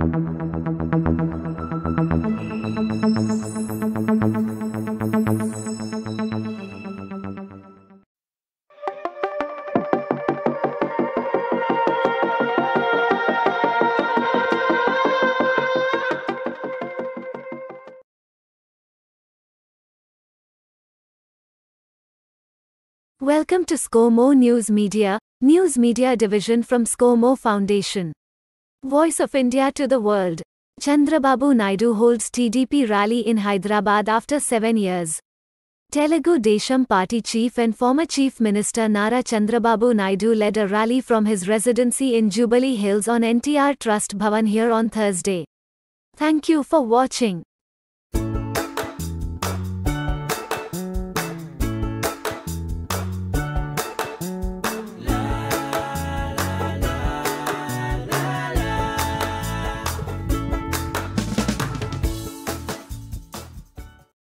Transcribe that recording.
Welcome to Score More News Media, News Media Division from Score More Foundation. Voice of India to the world. Chandrababu Naidu holds TDP rally in Hyderabad after seven years. Telugu Desam party chief and former chief minister Nara Chandrababu Naidu led a rally from his residency in Jubilee Hills on NTR Trust Bhavan here on Thursday. Thank you for watching.